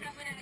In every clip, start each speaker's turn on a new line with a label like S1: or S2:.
S1: Gracias.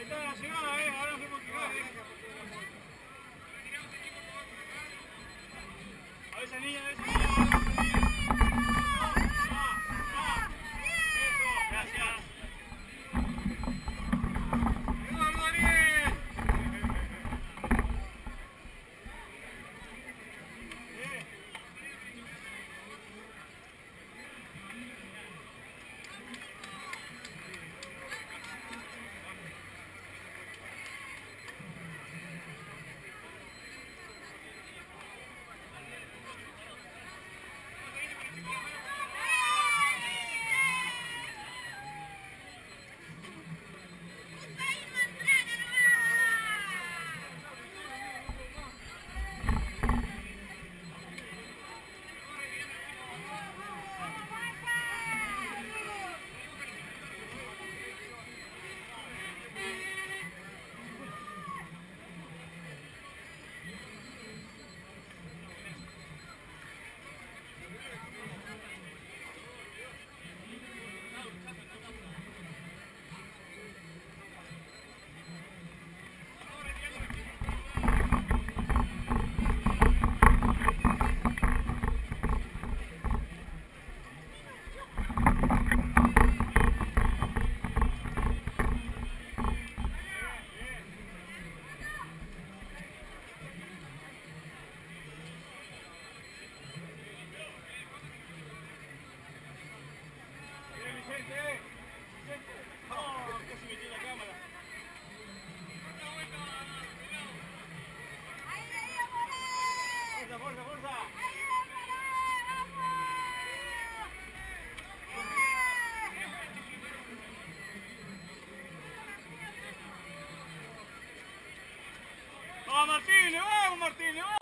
S1: Ahí está la llegada, eh. Ahora hacemos llegar, eh. A ver a ver. Martínez, vamos Martínez, vamos.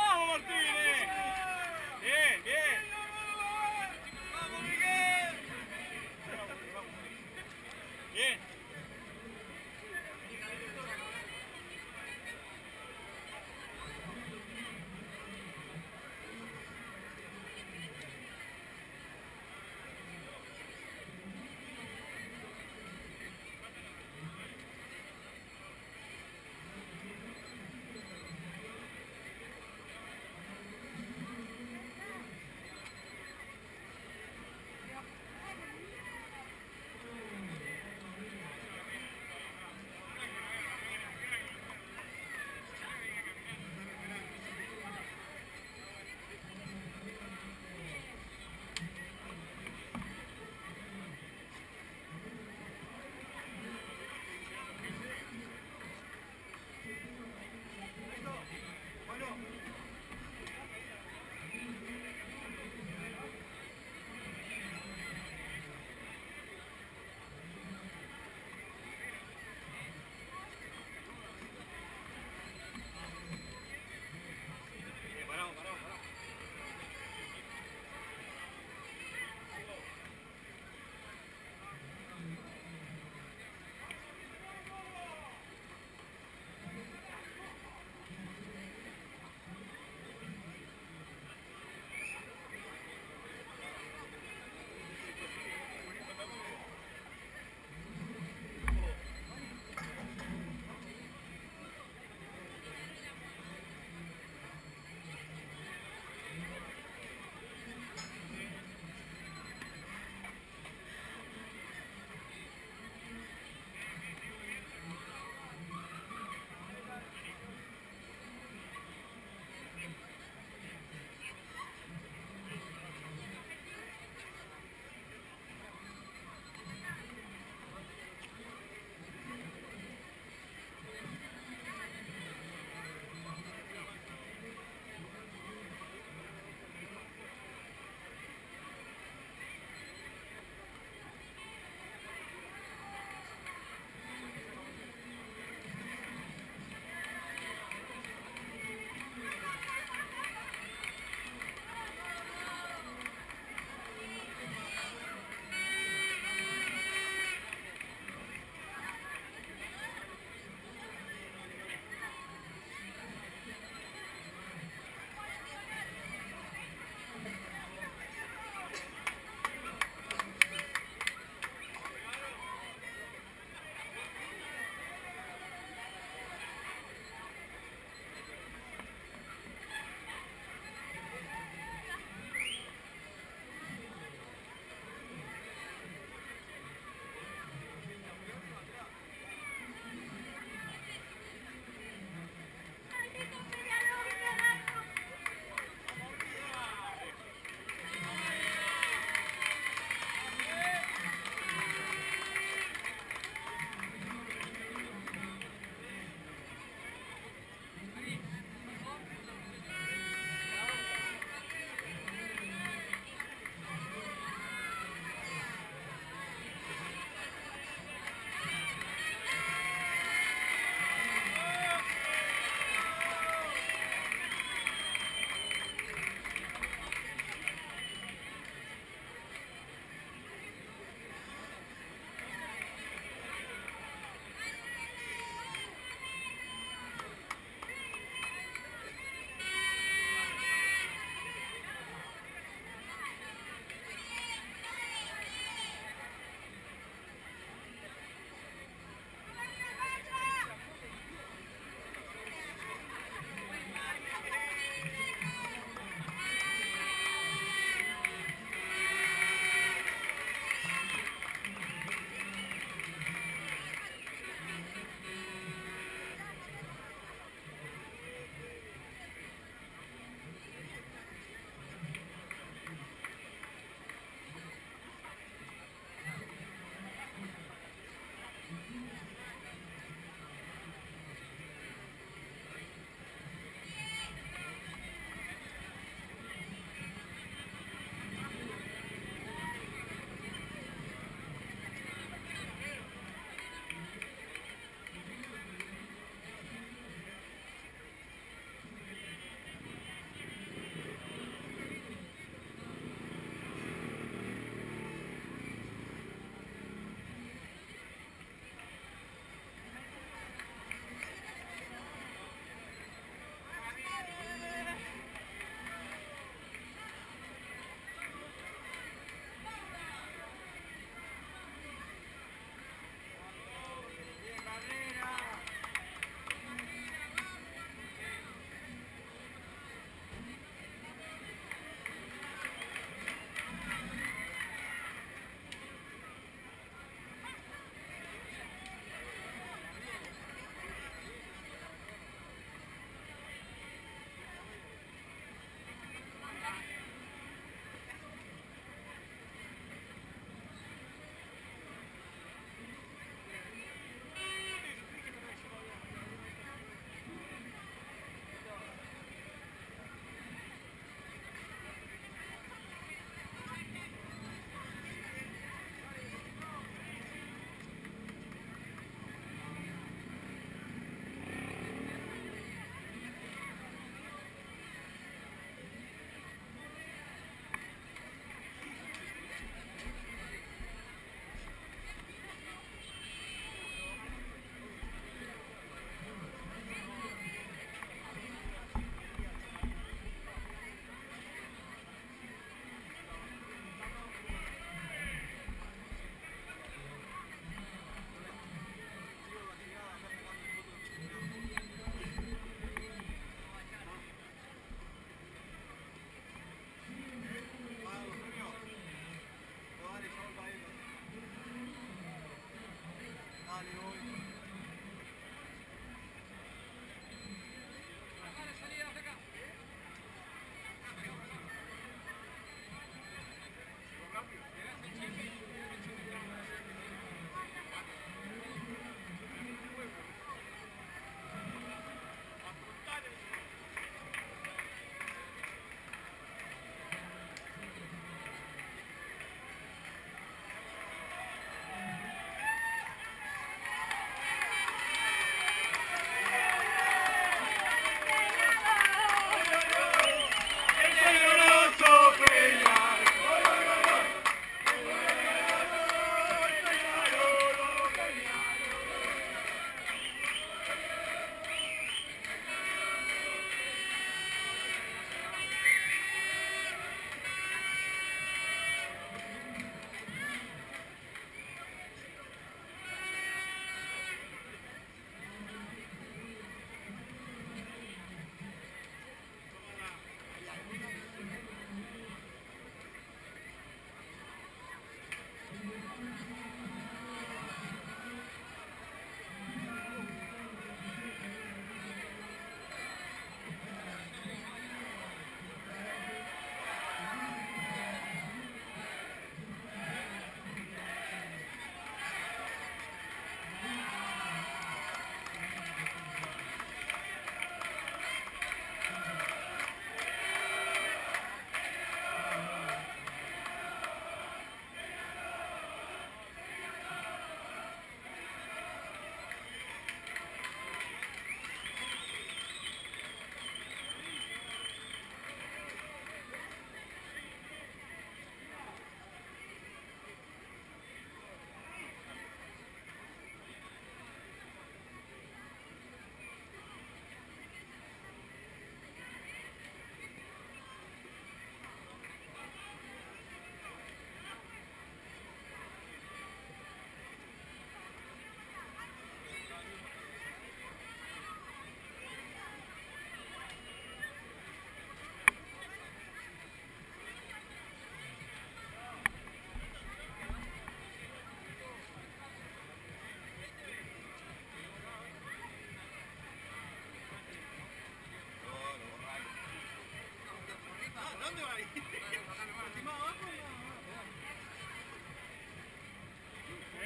S1: Dónde va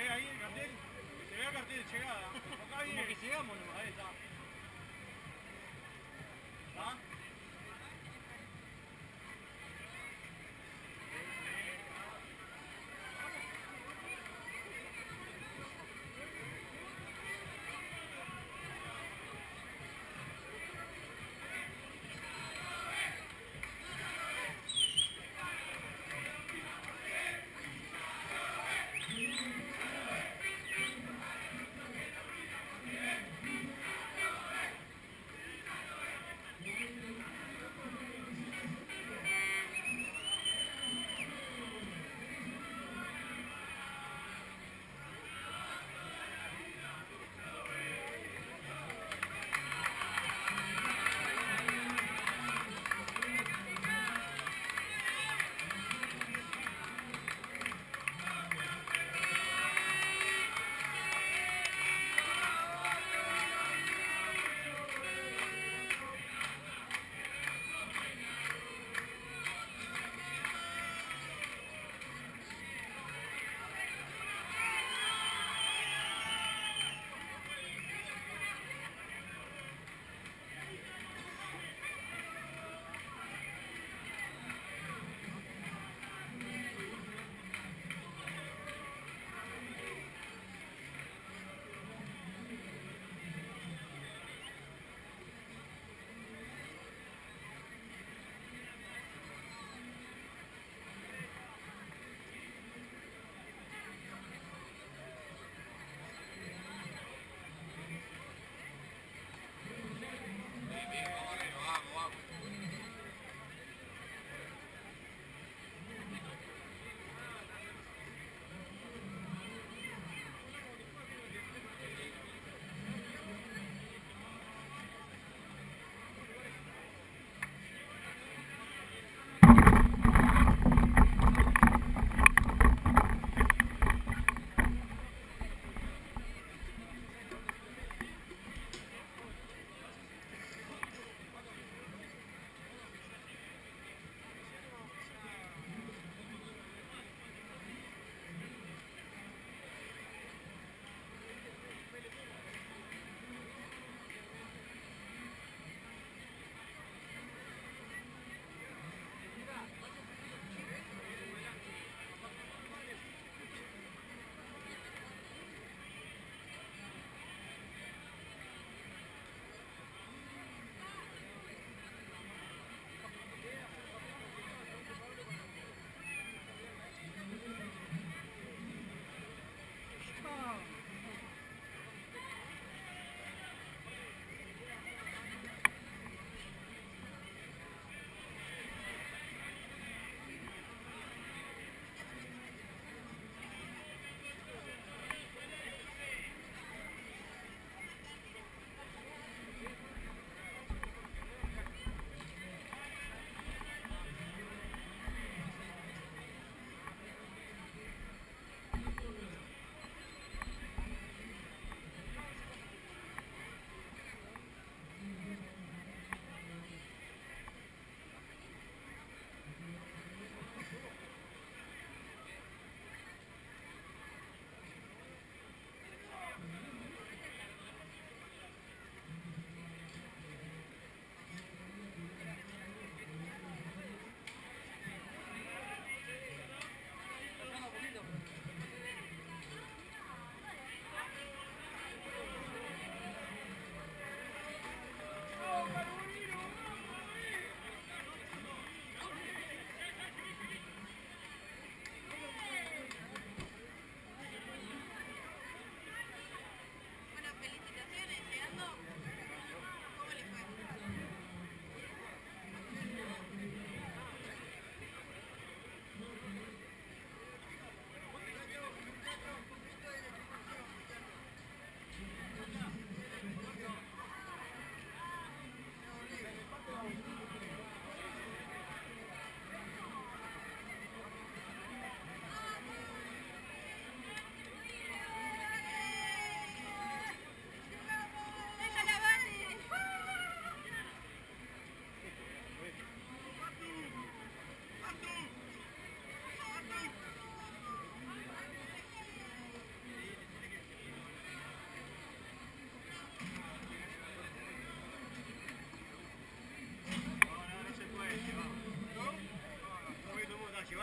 S1: ve ahí el cartel. Se ve el cartel de llegada. Acá viene. Como que llegamos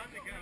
S1: Thank you.